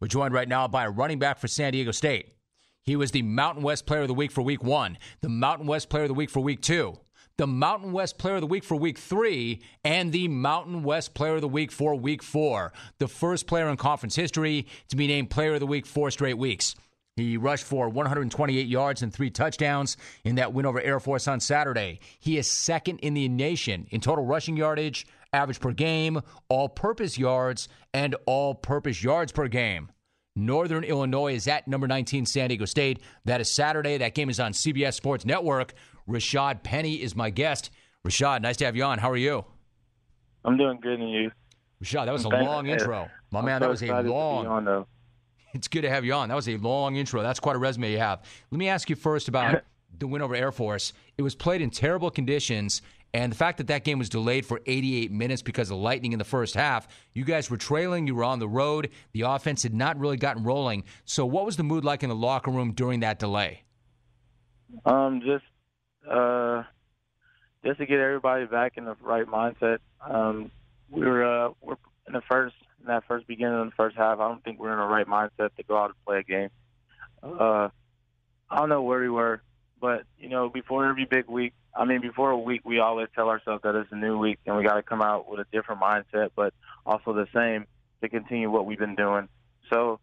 We're joined right now by a running back for San Diego State. He was the Mountain West Player of the Week for Week One, the Mountain West Player of the Week for Week Two, the Mountain West Player of the Week for Week Three, and the Mountain West Player of the Week for Week Four. The first player in conference history to be named Player of the Week four straight weeks. He rushed for 128 yards and three touchdowns in that win over Air Force on Saturday. He is second in the nation in total rushing yardage, average per game, all purpose yards, and all purpose yards per game. Northern Illinois is at number 19 San Diego State. That is Saturday. That game is on CBS Sports Network. Rashaad Penny is my guest. Rashaad, nice to have you on. How are you? I'm doing good, and you? Rashaad, that was a long intro. My man, that was a long. It's good to have you on. That was a long intro. That's quite a resume you have. Let me ask you first about the win over Air Force. It was played in terrible conditions, and the fact that that game was delayed for 88 minutes because of lightning in the first half, you guys were trailing, you were on the road, the offense had not really gotten rolling. So, what was the mood like in the locker room during that delay? Um, just uh, just to get everybody back in the right mindset. Um, we were uh, we're in the first in that first beginning of the first half, I don't think we're in the right mindset to go out and play a game. Uh, I don't know where we were, but you know, before every big week, I mean, before a week, we always tell ourselves that it's a new week and we got to come out with a different mindset, but also the same to continue what we've been doing. So,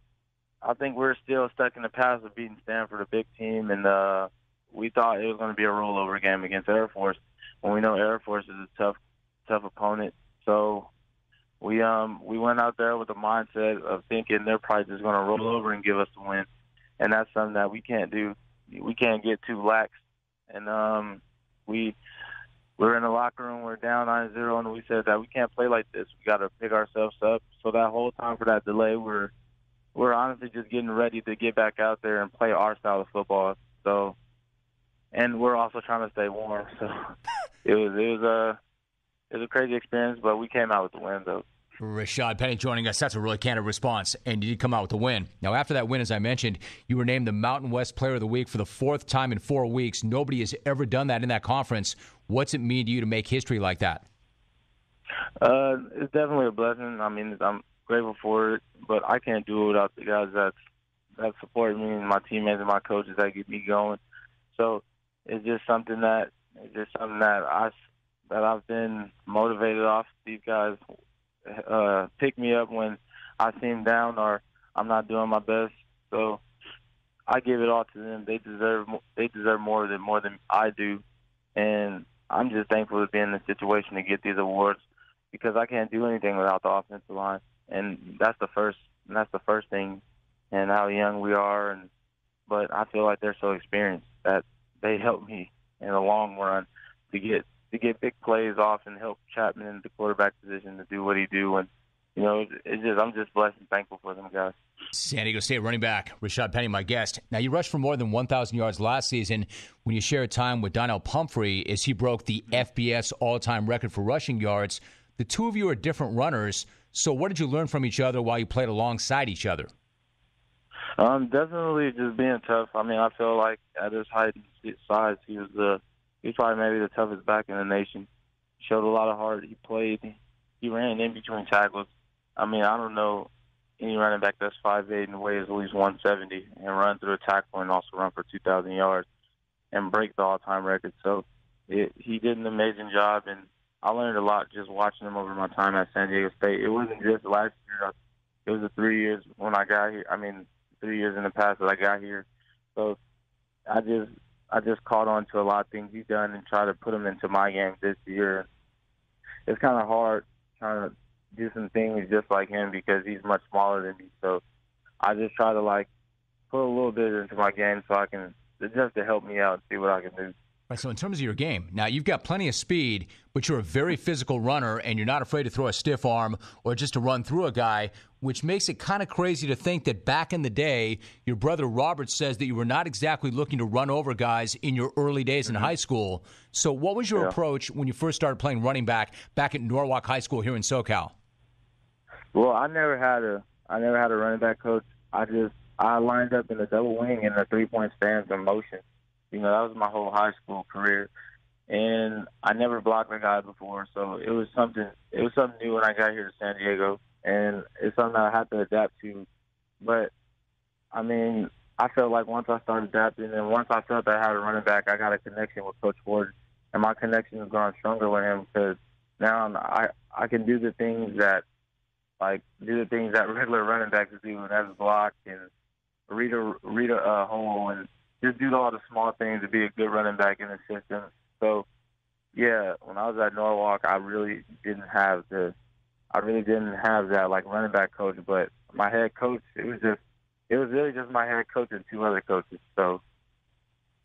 I think we're still stuck in the past of beating Stanford, a big team, and uh, we thought it was going to be a rollover game against Air Force. When we know Air Force is a tough, tough opponent, so we um we went out there with the mindset of thinking they're probably just going to roll over and give us the win, and that's something that we can't do. We can't get too lax, and um we we're in the locker room, we're down 9-0, and we said that we can't play like this. We got to pick ourselves up. So that whole time for that delay, we're we're honestly just getting ready to get back out there and play our style of football. So, and we're also trying to stay warm. So it was it was a it was a crazy experience, but we came out with the win though. Rashaad Penny joining us. That's a really candid response, and you did come out with a win. Now, after that win, as I mentioned, you were named the Mountain West Player of the Week for the fourth time in four weeks. Nobody has ever done that in that conference. What's it mean to you to make history like that? Uh, it's definitely a blessing. I mean, I'm grateful for it, but I can't do it without the guys that that support me and my teammates and my coaches that get me going. So it's just something that it's just something that I that I've been motivated off these guys uh, pick me up when I seem down or I'm not doing my best. So I give it all to them. They deserve they deserve more than more than I do, and I'm just thankful to be in the situation to get these awards because I can't do anything without the offensive line, and that's the first and that's the first thing, and how young we are, and but I feel like they're so experienced that they help me in the long run to get to get big plays off and help Chapman in the quarterback position to do what he do. And you know, it's just I'm just blessed and thankful for them guys. San Diego State running back Rashaad Penny, my guest. Now you rushed for more than 1,000 yards last season when you shared time with Donnel Pumphrey as he broke the FBS all-time record for rushing yards. The two of you are different runners. So what did you learn from each other while you played alongside each other? Um, definitely just being tough. I mean, I feel like at his height and size, he was the he's probably maybe the toughest back in the nation. Showed a lot of heart. He played. He ran in between tackles. I mean, I don't know any running back that's five eight and weighs at least 170 and run through a tackle and also run for 2,000 yards and break the all-time record. So it, he did an amazing job, and I learned a lot just watching him over my time at San Diego State. It wasn't just last year; it was the three years when I got here. I mean, three years in the past that I got here. So I just I just caught on to a lot of things he's done and try to put them into my game this year. It's kind of hard trying to do some things just like him because he's much smaller than me. So I just try to like put a little bit into my game so I can just to help me out and see what I can do. Right, so in terms of your game, now you've got plenty of speed, but you're a very physical runner and you're not afraid to throw a stiff arm or just to run through a guy, which makes it kind of crazy to think that back in the day, your brother Robert says that you were not exactly looking to run over guys in your early days in mm-hmm. high school. So what was your yeah. approach when you first started playing running back back at Norwalk High School here in SoCal? Well, I never had a I never had a running back coach. I just I lined up in a double wing in a three point stance in motion you know, that was my whole high school career, and I never blocked a guy before, so it was something. It was something new when I got here to San Diego, and it's something I had to adapt to but I mean, I felt like once I started adapting and once I felt that I had a running back, I got a connection with Coach Ford, and my connection has grown stronger with him because now I I can do the things that like do the things that regular running backs do, and that's block and read a read a uh, hole and just do all the small things to be a good running back in the system. So yeah, when I was at Norwalk, I really didn't have the I really didn't have that like running back coach, but my head coach, it was just it was really just my head coach and two other coaches. So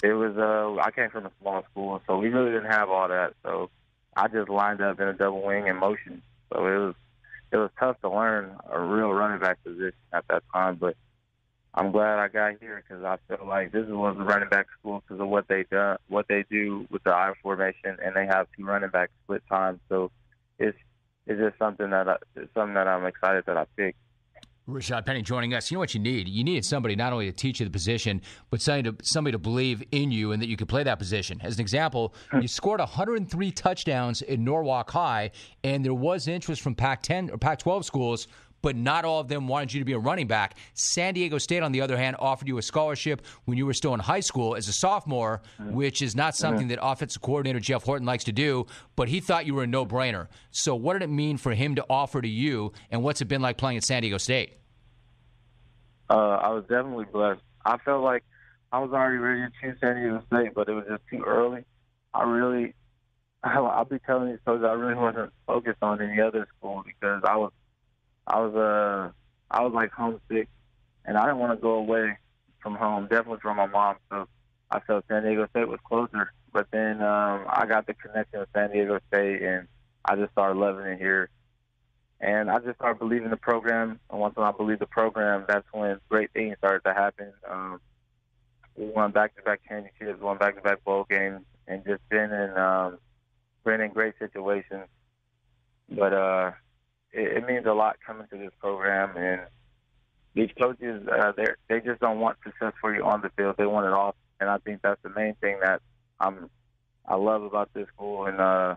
it was uh I came from a small school, so we really didn't have all that. So I just lined up in a double wing in motion. So it was it was tough to learn a real running back position at that time, but I'm glad I got here because I feel like this was a running back school because of what they do, what they do with the I formation, and they have two running backs split time. So it's it's just something that I, it's something that I'm excited that I picked. Rashaad Penny joining us. You know what you need? You needed somebody not only to teach you the position, but somebody to, somebody to believe in you and that you could play that position. As an example, hmm. you scored 103 touchdowns in Norwalk High, and there was interest from Pac-10 or Pac-12 schools but not all of them wanted you to be a running back. San Diego State, on the other hand, offered you a scholarship when you were still in high school as a sophomore, which is not something that offensive coordinator Jeff Horton likes to do, but he thought you were a no brainer. So, what did it mean for him to offer to you, and what's it been like playing at San Diego State? Uh, I was definitely blessed. I felt like I was already ready to choose San Diego State, but it was just too early. I really, I'll be telling these coaches I really wasn't focused on any other school because I was, I was, uh, I was like homesick, and I didn't want to go away from home, definitely from my mom. So I felt San Diego State was closer. But then um, I got the connection with San Diego State, and I just started loving it here. And I just started believing the program. And once I believed the program, that's when great things started to happen. Um, we won back-to-back championships, won back-to-back bowl games, and just been in um, been in great situations. But uh, it, it means a lot coming to this program, and these coaches, uh, they they just don't want success for you on the field. They want it off, and I think that's the main thing that I'm I love about this school. And uh,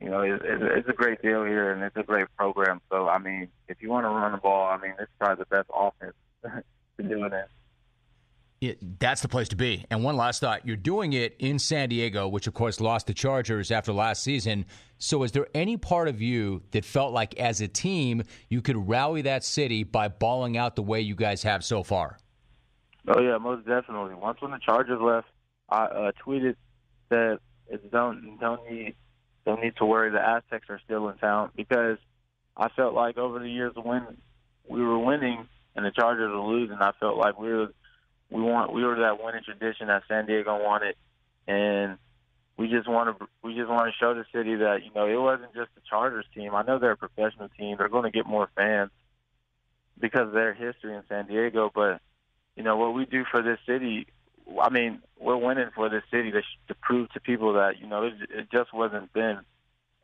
you know, it's, it's a great deal here, and it's a great program. So, I mean, if you want to run the ball, I mean, this is probably the best offense to do it in. It, that's the place to be. And one last thought: you're doing it in San Diego, which of course lost the Chargers after last season. So, is there any part of you that felt like, as a team, you could rally that city by balling out the way you guys have so far? Oh yeah, most definitely. Once when the Chargers left, I uh, tweeted that don't don't need don't need to worry. The Aztecs are still in town because I felt like over the years when we were winning and the Chargers were losing, I felt like we were we want we were that winning tradition that San Diego wanted, and we just want to we just want to show the city that you know it wasn't just the Chargers team. I know they're a professional team; they're going to get more fans because of their history in San Diego. But you know what we do for this city, I mean, we're winning for this city to, to prove to people that you know it, it just wasn't been.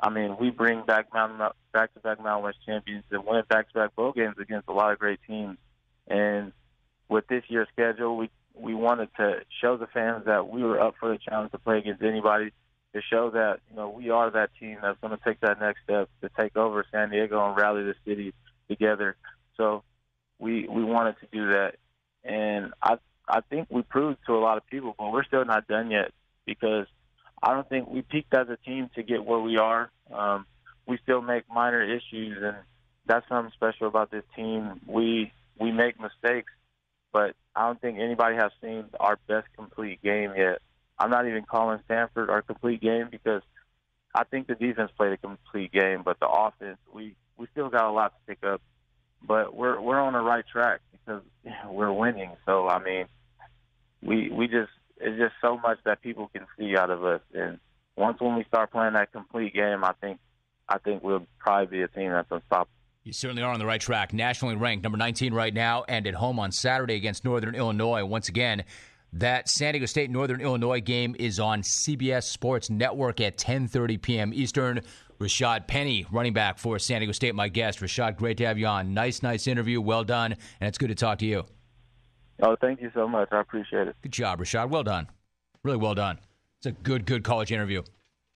I mean, we bring back Mountain back to back Mountain West champions and win back to back bowl games against a lot of great teams. And with this year's schedule, we we wanted to show the fans that we were up for the challenge to play against anybody. To show that you know we are that team that's going to take that next step to take over San Diego and rally the city together. So we we wanted to do that, and I I think we proved to a lot of people, but we're still not done yet because I don't think we peaked as a team to get where we are. Um, we still make minor issues, and that's something special about this team. We we make mistakes, but I don't think anybody has seen our best complete game yet. I'm not even calling Stanford our complete game because I think the defense played a complete game, but the offense we we still got a lot to pick up. But we're we're on the right track because we're winning. So I mean, we we just it's just so much that people can see out of us. And once when we start playing that complete game, I think I think we'll probably be a team that's unstoppable. You certainly are on the right track. Nationally ranked number 19 right now, and at home on Saturday against Northern Illinois. Once again, that San Diego State Northern Illinois game is on CBS Sports Network at 10:30 p.m. Eastern. Rashaad Penny, running back for San Diego State, my guest. Rashaad, great to have you on. Nice, nice interview. Well done, and it's good to talk to you. Oh, thank you so much. I appreciate it. Good job, Rashaad. Well done. Really well done. It's a good, good college interview.